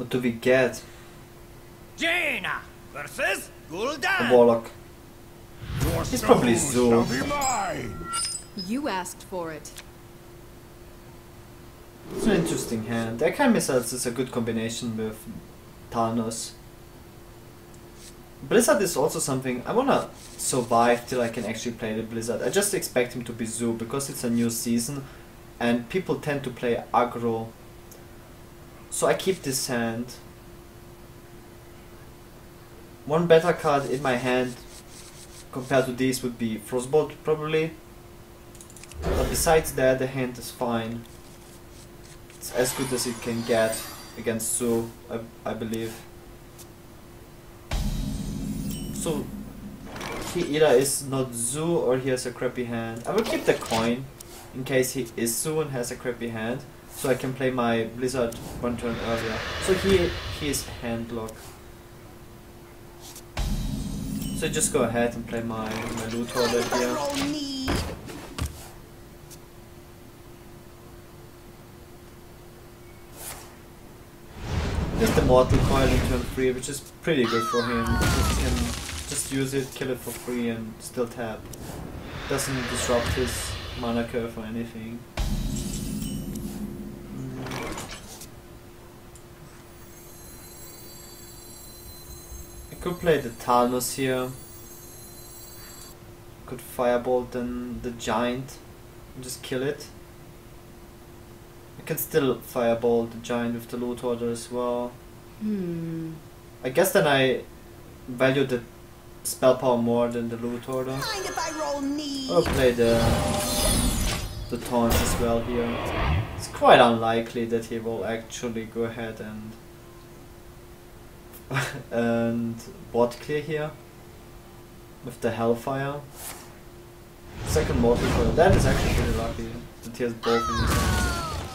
What do we get? Jaina versus Gul'dan. A warlock. Your It's probably soul Zoo. shall be mine. You asked for it. It's an interesting hand. Arcane missiles is a good combination with Thalnos. Blizzard is also something I wanna survive till I can actually play the Blizzard. I just expect him to be Zoo because it's a new season and people tend to play aggro. So I keep this hand. One better card in my hand compared to these would be Frostbolt probably. But besides that the hand is fine. It's as good as it can get against Zoo, I, I believe. So he either is not Zoo or he has a crappy hand. I will keep the coin in case he is Zoo and has a crappy hand, so I can play my Blizzard one turn earlier. So here, he is hand lock. So just go ahead and play my my Loot Hoarder here. Just the Mortal Coil in turn 3, which is pretty good for him. He can just use it, kill it for free and still tap. Doesn't disrupt his mana curve or anything. Could play the Thalnos here. Could firebolt then the giant and just kill it. I can still firebolt the giant with the Loot Hoarder as well. Hmm. I guess then I value the spell power more than the Loot Hoarder. Mind if I roll knee? I'll play the the taunts as well here. It's quite unlikely that he will actually go ahead and and board clear here with the Hellfire. Second Mortal Coil. That is actually pretty lucky that he has both in his hand.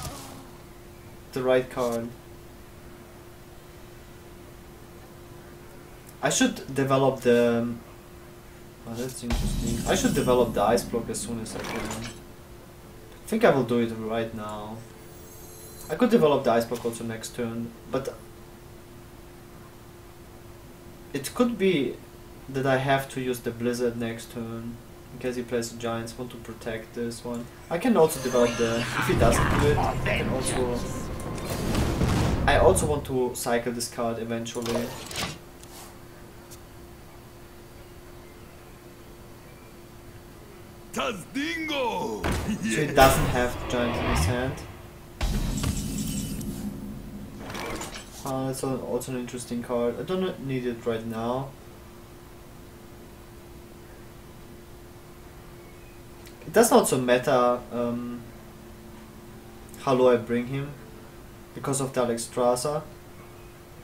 The right card. I should develop the. Um, oh, that's interesting. I should develop the ice block as soon as I can. I think I will do it right now. I could develop the ice block also next turn, but it could be that I have to use the blizzard next turn in case he plays the giants. Want to protect this one. I can also develop the. If he doesn't do it, I can also. I also want to cycle this card eventually. So he doesn't have the giant in his hand. Uh, al- also an interesting card. I don't need it right now. It does not so matter um, how low I bring him because of the Alexstrasza.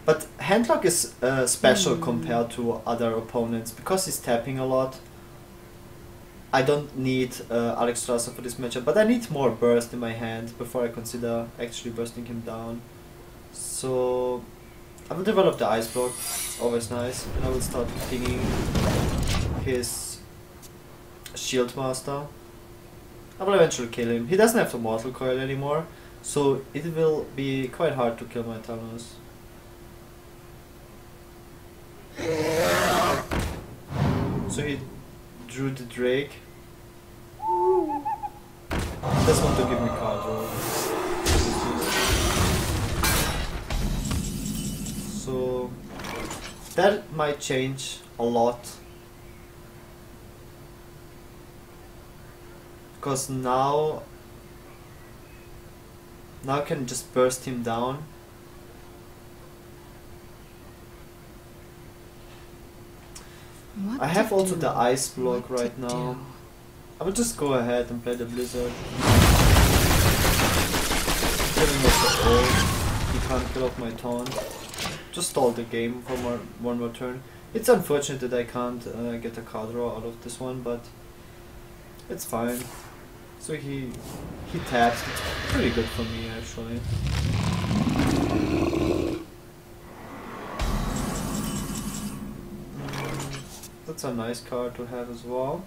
But Handlock is uh, special compared to other opponents because he's tapping a lot. I don't need uh, Alexstrasza for this matchup, but I need more burst in my hand before I consider actually bursting him down. So I will develop the ice block, it's always nice, and I will start pinging his shield master. I will eventually kill him. He doesn't have the mortal coil anymore, so it will be quite hard to kill my Thalnos. So he drew the Drake. Doesn't want to give me card draw. That might change a lot. Because now now I can just burst him down. What I have also do? the ice block What right now. do? I will just go ahead and play the blizzard. Killing off the. He can't kill off my taunt. Just stall the game for more, one more turn. It's unfortunate that I can't uh, get a card draw out of this one, but it's fine. So he he taps. It's pretty good for me actually. Mm, That's a nice card to have as well.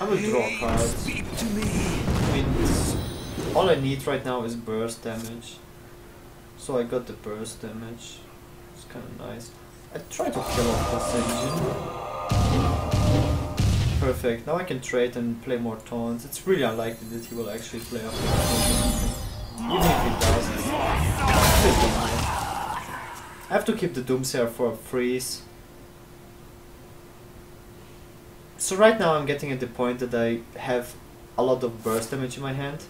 I will draw cards. Speak to me. I mean, all I need right now is burst damage. So I got the burst damage. It's kind of nice. I try to kill off this engine. Perfect. Now I can trade and play more taunts. It's really unlikely that he will actually play up. Even if he does, it's. I have to keep the Doomsayer for a freeze. So right now I'm getting at the point that I have a lot of burst damage in my hand.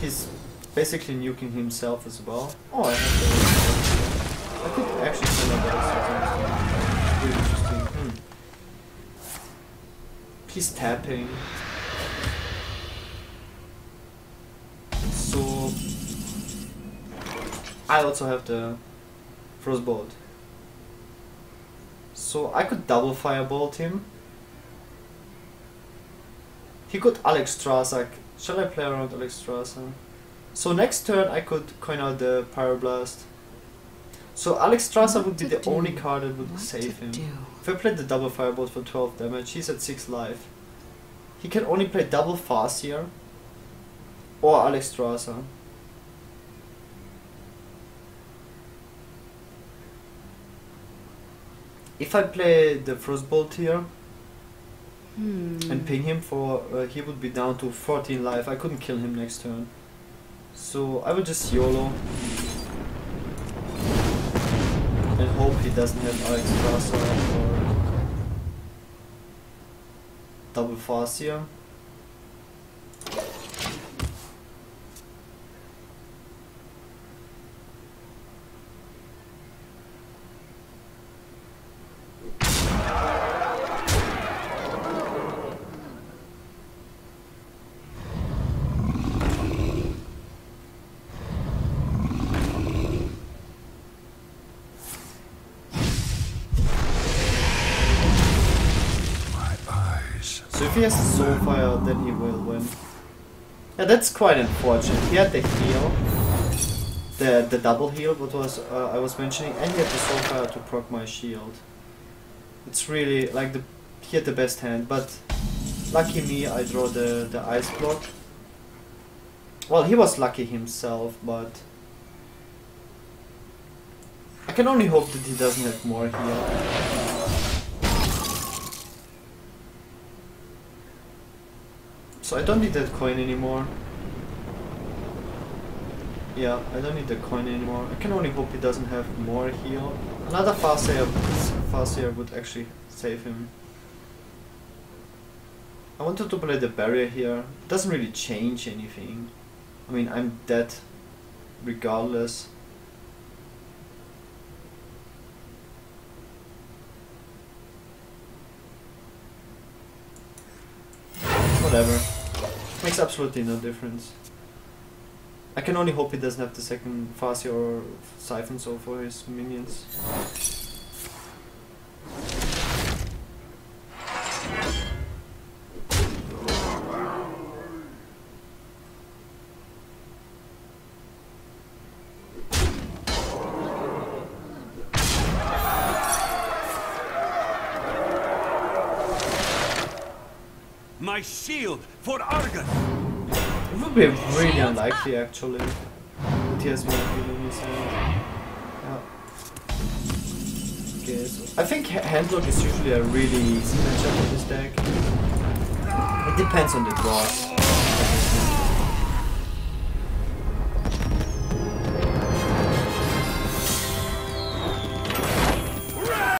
He's basically nuking himself as well. Oh, I have. I could actually send out Really interesting. Hmm. He's tapping. So... I also have the Frostbolt. So I could double firebolt him. He could Alexstrasza. Shall I play around Alexstrasza? So next turn I could coin out the Pyroblast. So Alexstrasza would be the only card that would What save him. do? If I played the double firebolt for 12 damage, he's at 6 life. He can only play double Farseer or Alexstrasza. If I play the Frostbolt here Hmm. and ping him for, uh, he would be down to 14 life. I couldn't kill him next turn. So I would just YOLO. And hope he doesn't have Alexstrasza or double Farseer. My eyes. So if he has the Soulfire, then he will win. Yeah, that's quite unfortunate. He had the heal, the the double heal, what was uh, I was mentioning, and he had the Soulfire to proc my shield. It's really like the he had the best hand, but lucky me, I draw the the ice block. Well, he was lucky himself, but I can only hope that he doesn't have more heal. So I don't need that coin anymore. Yeah, I don't need the coin anymore. I can only hope he doesn't have more heal. Another Farseer, Farseer would actually save him. I wanted to play the barrier here. It doesn't really change anything. I mean, I'm dead regardless. Whatever. Makes absolutely no difference. I can only hope he doesn't have the second Farseer Siphon Soul for his minions. My shield for Argon. It would be really unlikely actually that he has I think Handlock is usually a really easy matchup in this deck. It depends on the draws.